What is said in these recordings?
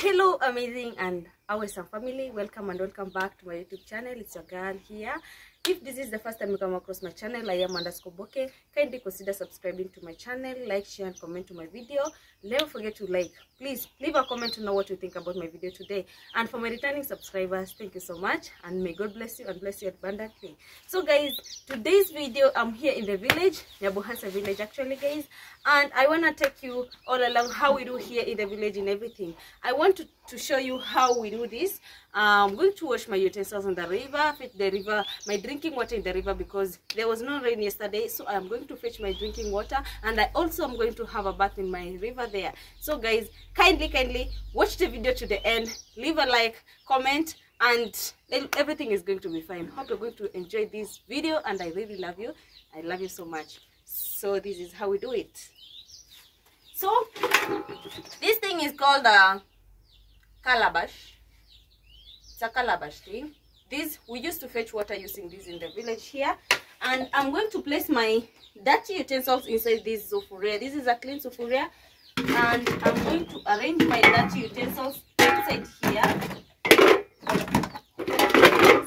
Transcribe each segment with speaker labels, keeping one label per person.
Speaker 1: hello amazing and awesome family? Welcome and welcome back to my youtube channel. It's your girl here. If this is the first time you come across my channel i am underscore boke kindly consider subscribing to my channel like share and comment to my video never forget to like. Please leave a comment to know what you think about my video today. And for my returning subscribers thank you so much and may god bless you and bless you abundantly. So guys today's video i'm here in the village nyabuhasa village actually guys. And i want to take you all along how we do here in the village and everything. I want to, to show you how we do this. I'm going to wash my utensils in the river fetch the river my drinking water in the river because there was no rain yesterday. So i'm going to fetch my drinking water and i also am going to have a bath in my river there. So guys kindly kindly watch the video to the end. Leave a like comment and everything is going to be fine. Hope you're going to enjoy this video and i really love you. I love you so much. So this is how we do it. So this thing is called a calabash. It's a calabash thing. This we used to fetch water using this in the village here. And i'm going to place my dirty utensils inside this sufuria this is a clean sufuria and i'm going to arrange my dirty utensils inside here.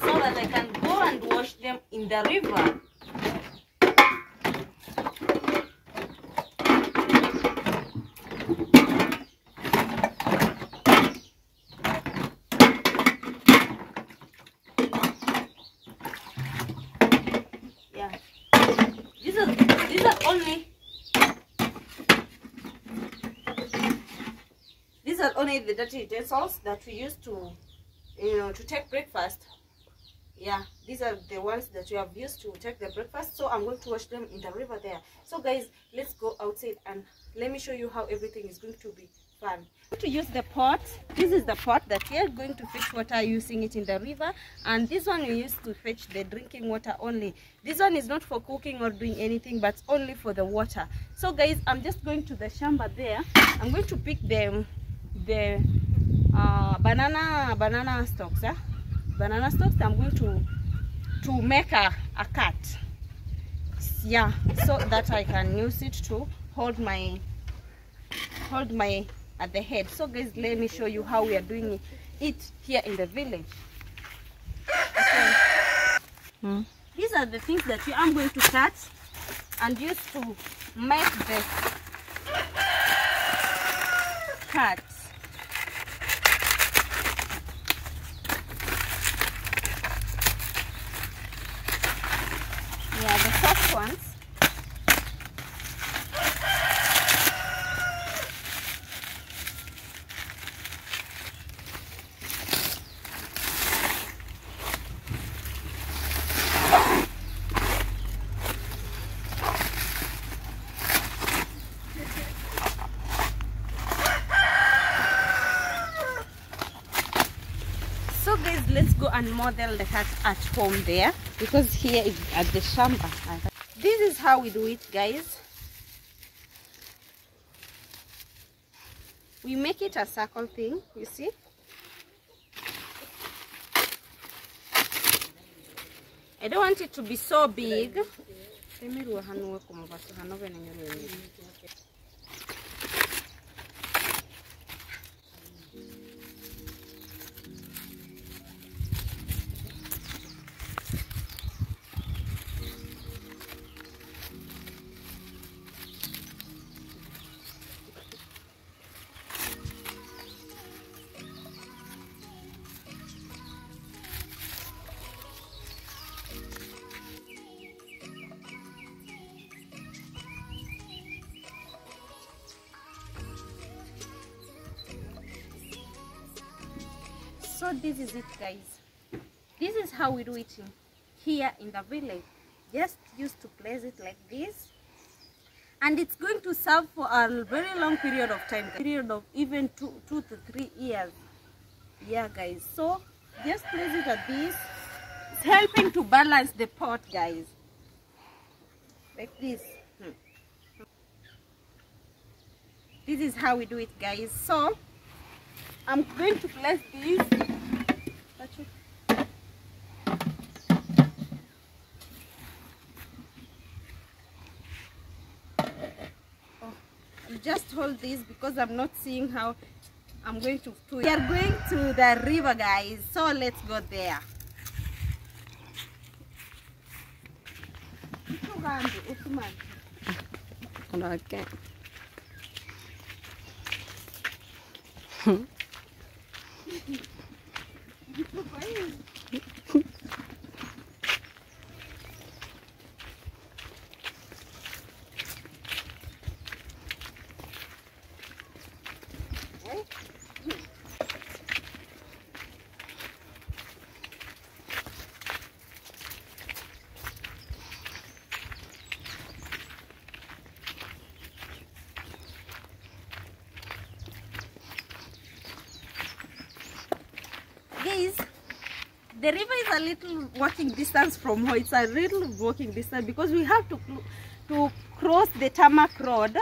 Speaker 1: So that i can go and wash them in the river yeah these are these are only the dirty utensils that we use to you know to take breakfast. Yeah these are the ones that we have used to take the breakfast so i'm going to wash them in the river there. So guys let's go outside and let me show you how everything is going to be fun. To use the pot. This is the pot that we are going to fetch water using it in the river and this one we use to fetch the drinking water only. This one is not for cooking or doing anything but only for the water. So guys i'm just going to the shamba there. I'm going to pick the the uh, banana banana stalks yeah? banana stalks i'm going to to make a, a cut yeah so that i can use it to hold my hold my at the head so guys let me show you how we are doing it, it here in the village okay. Hmm. these are the things that we, i'm going to cut and use to make the cut yeah ones. So guys let's go and model the cat at home there because here is at the shamba how we do it guys. We make it a circle thing you see? I don't want it to be so big so this is it guys. This is how we do it here in the village. Just used to place it like this. And it's going to serve for a very long period of time period of even two two to three years. Yeah guys. So just place it at this. It's helping to balance the pot guys. Like this. Hmm. this is how we do it guys. So i'm going to place this It. Oh, I'll just hold this because I'm not seeing how I'm going to, to we are going to the river guys so let's go there
Speaker 2: Okay.
Speaker 1: guys the river is a little walking distance from here. It's a little walking distance because we have to to cross the tarmac road.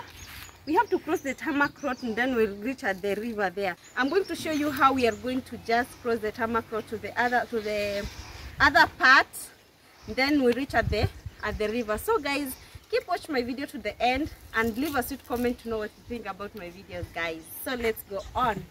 Speaker 1: We have to cross the tarmac road and then we'll reach at the river there. I'm going to show you how we are going to just cross the tarmac road to the other to the other part. Then we reach at the at the river. So guys keep watching my video to the end and leave a sweet comment to know what you think about my videos guys. So let's go on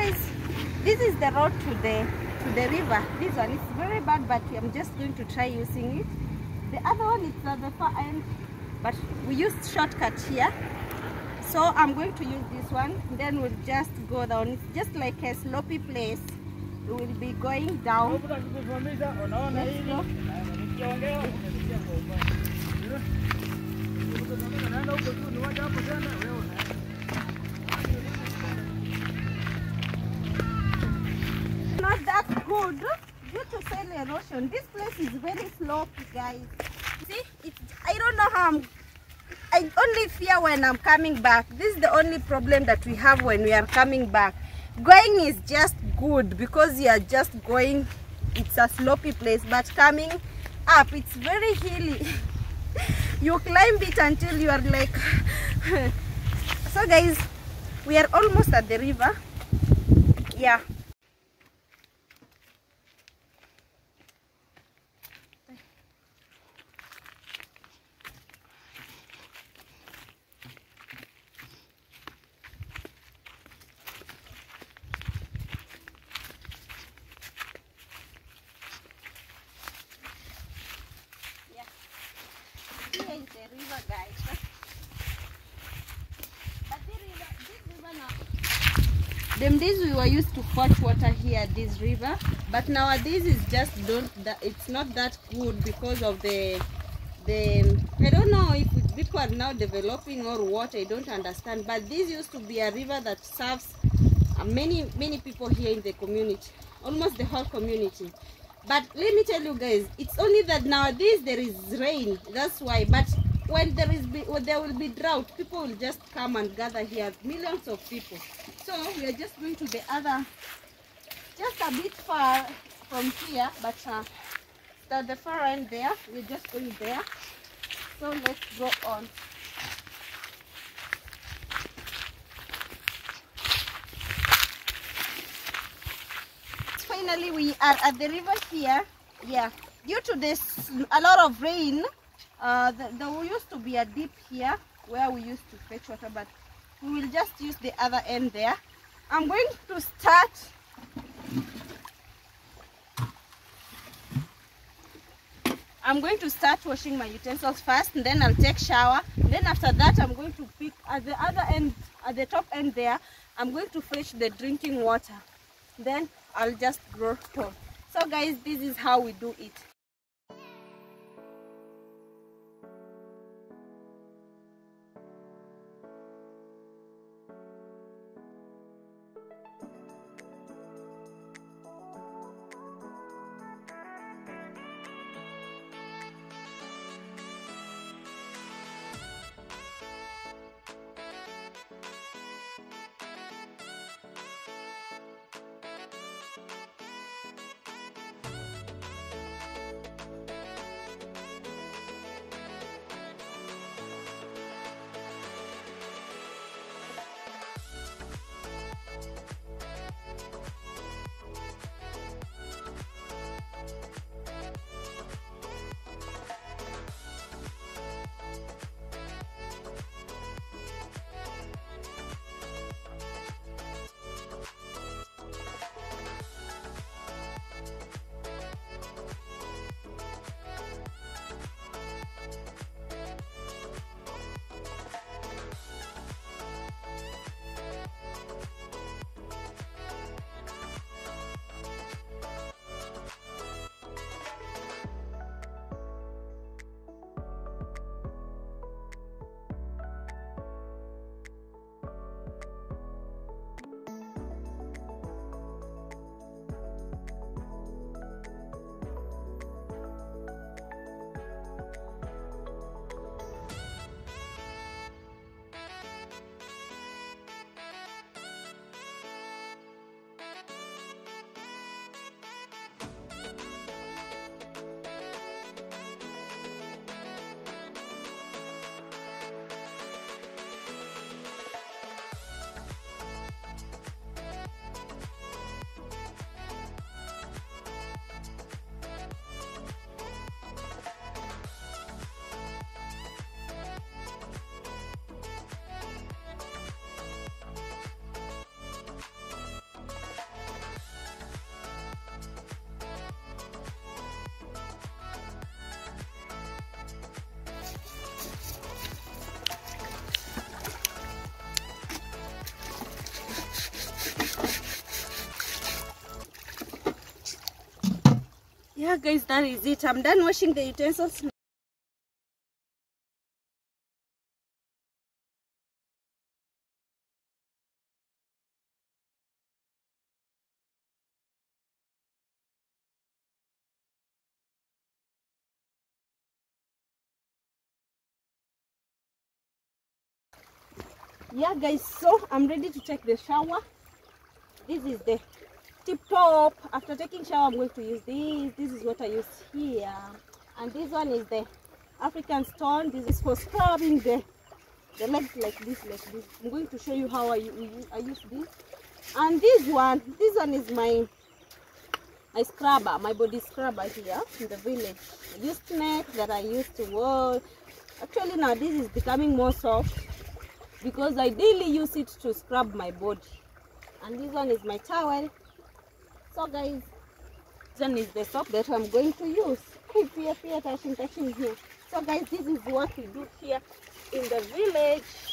Speaker 1: guys, this is the road to the to the river. This one is very bad, but I'm just going to try using it. The other one is at the far end, but we used shortcut here. So I'm going to use this one. Then we'll just go down. It's just like a slopy place. We will be going down. Let's go. Not that good due to soil erosion. This place is very slopey, guys. See, I don't know how I'm. I only fear when I'm coming back. This is the only problem that we have when we are coming back. Going is just good because you are just going. It's a slopey place, but coming up, it's very hilly. you climb it until you are like. so, guys, we are almost at the river. Yeah. Here is the river, guys. But the river, this river now. Them days we were used to fetch water here at this river, but nowadays it's just don't. It's not that good because of the the. I don't know if people are now developing or what. I don't understand. But this used to be a river that serves uh, many many people here in the community, almost the whole community. But let me tell you guys, it's only that nowadays there is rain. That's why. But when there is be, when there will be drought, people will just come and gather here. Millions of people. So we are just going to the other, just a bit far from here, but uh, at the far end there. We're just going there. So let's go on. Finally, we are at the river here. Yeah, due to this a lot of rain, uh, the, there used to be a dip here where we used to fetch water, but we will just use the other end there. I'm going to start. I'm going to start washing my utensils first, and then I'll take shower. Then after that, I'm going to pick at the other end, at the top end there. I'm going to fetch the drinking water. Then I'll just grow home. So guys, this is how we do it. Yeah guys that is it. I'm done washing the utensils. Yeah guys so i'm ready to take the shower. This is the tip top after taking shower i'm going to use this. This is what i use here. And this one is the african stone. This is for scrubbing the the legs like this like this. I'm going to show you how I use this. And this one this one is my my scrubber my body scrubber here in the village. I use snake that i used to wear actually now this is becoming more soft because I daily use it to scrub my body. And this one is my towel. So guys, this is the soap that I'm going to use. Pia, Pia, touching, touching here. So guys, this is what we do here in the village.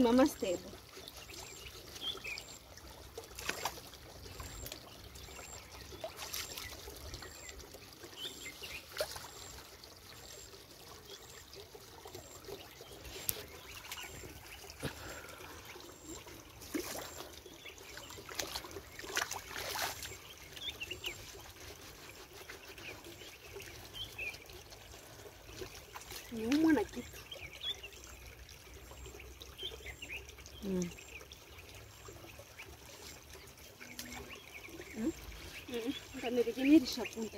Speaker 1: Namastê. Mm. Mm?
Speaker 2: Mm.
Speaker 1: Dann hätte ich mir die Schatten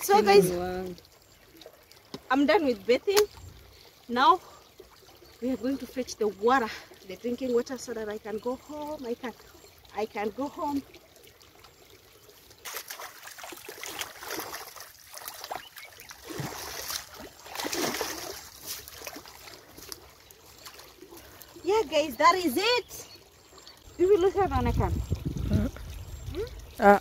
Speaker 1: So guys, I'm done with bathing. Now we are going to fetch the water, the drinking water, so that I can go home. I can, I can go home. Yeah, guys, that is it. You will look at Anakan.
Speaker 2: Ah.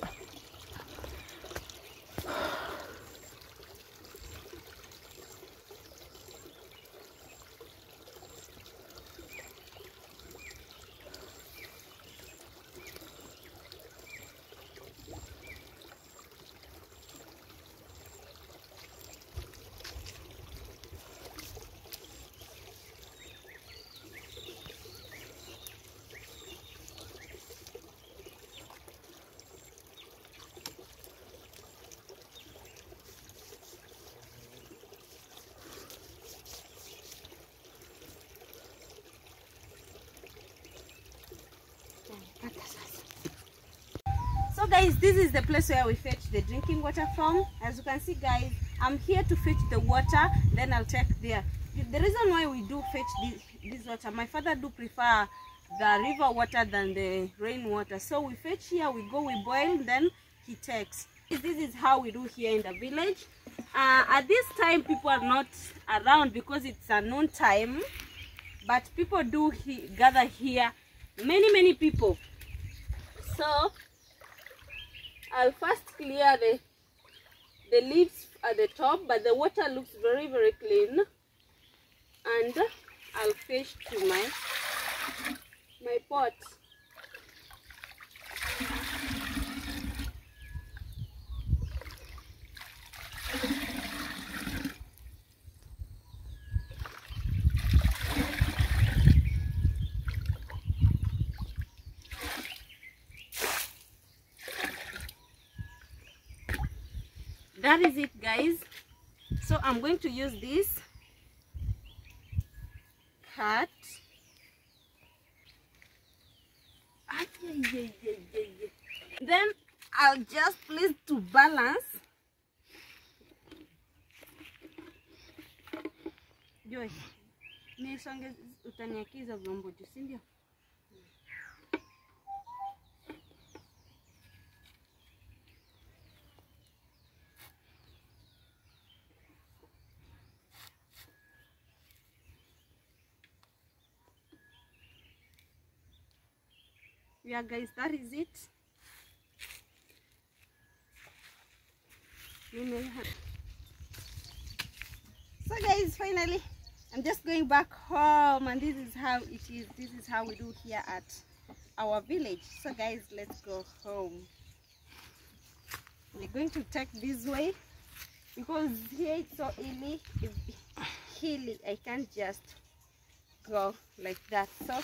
Speaker 1: Guys, this is the place where we fetch the drinking water from. As you can see guys, I'm here to fetch the water, then I'll take there. The reason why we do fetch this, this water, my father do prefer the river water than the rain water. So we fetch here, we go, we boil, then he takes. This is how we do here in the village. Uh, at this time, people are not around because it's a noon time, but people do he, gather here. Many, many people. So I'll first clear the the leaves at the top, but the water looks very very clean, and I'll fish to my my pot. That is it guys. So i'm going to use this cut then i'll just please to balance. Joy, utaniakiza vyombo juu si ndio yeah guys that is it. So guys finally i'm just going back home and this is how it is. This is how we do here at our village. So guys let's go home. We're going to take this way because here it's so hilly it's hilly. I can't just go like that. So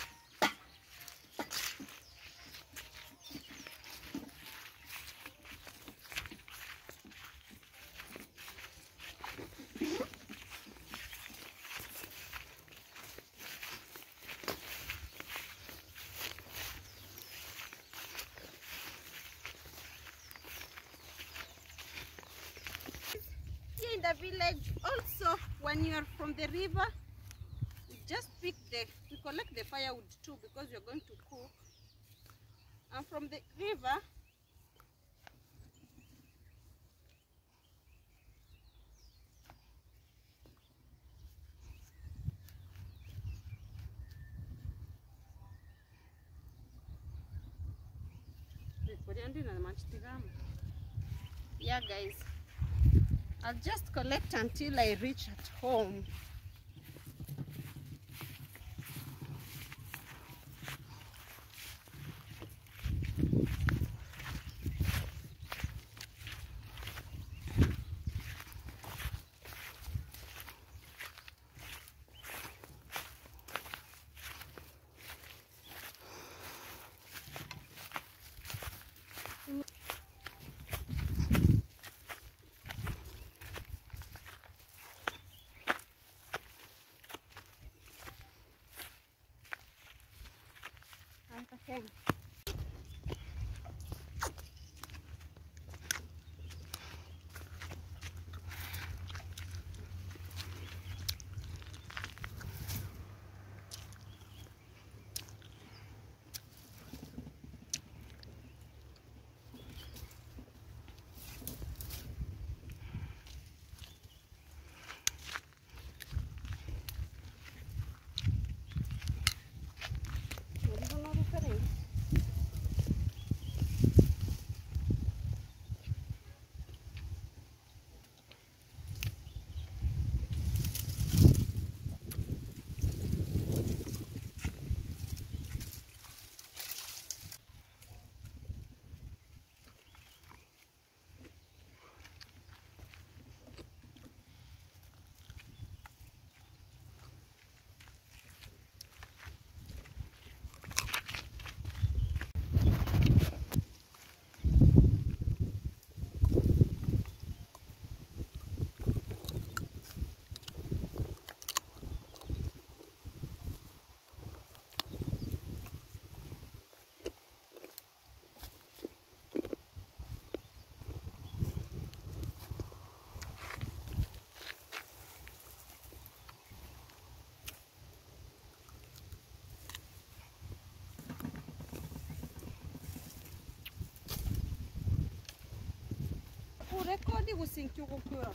Speaker 1: the village. Also when you are from the river you just pick the you collect the firewood too because you're going to cook. And from the river yeah guys I'll just collect until I reach at home. Okay. Hadi bu sinki kokuyor.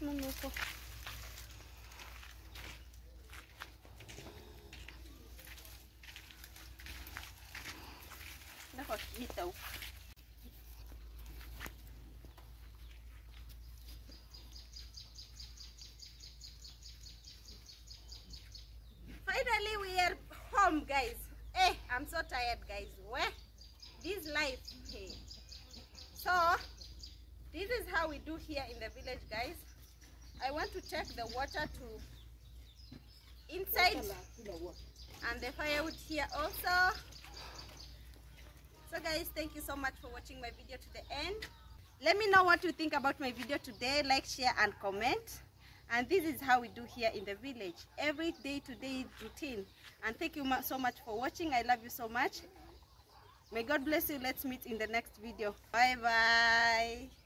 Speaker 1: no muco. Finally, we are home, guys. Hey, I'm so tired, guys. Where? This life. Hey. So, this is how we do here in the village, guys. I want to take the water to inside and the firewood here also. So guys, thank you so much for watching my video to the end. Let me know what you think about my video today. Like, share and comment. And this is how we do here in the village. Every day to day routine. And thank you so much for watching. I love you so much. May God bless you. Let's meet in the next video. Bye bye.